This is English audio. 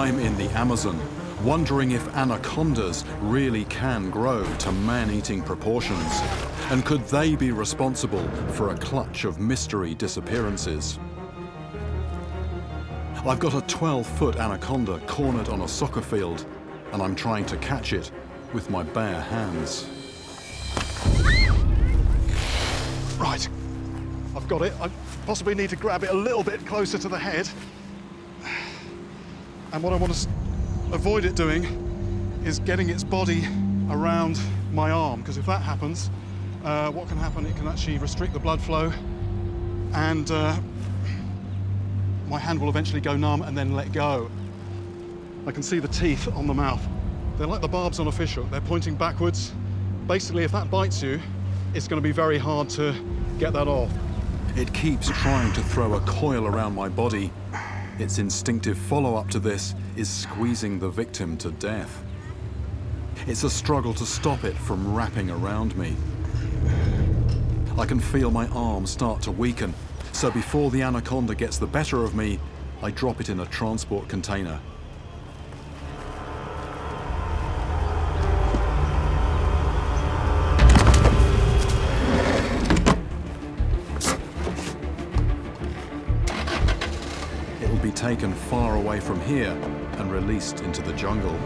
I'm in the Amazon, wondering if anacondas really can grow to man-eating proportions, and could they be responsible for a clutch of mystery disappearances? I've got a 12-foot anaconda cornered on a soccer field, and I'm trying to catch it with my bare hands. Right, I've got it. I possibly need to grab it a little bit closer to the head. And what I want to avoid it doing is getting its body around my arm, because if that happens, uh, what can happen, it can actually restrict the blood flow and uh, my hand will eventually go numb and then let go. I can see the teeth on the mouth. They're like the barbs on a fish hook. They're pointing backwards. Basically, if that bites you, it's going to be very hard to get that off. It keeps trying to throw a coil around my body. Its instinctive follow-up to this is squeezing the victim to death. It's a struggle to stop it from wrapping around me. I can feel my arm start to weaken, so before the anaconda gets the better of me, I drop it in a transport container. Will be taken far away from here and released into the jungle.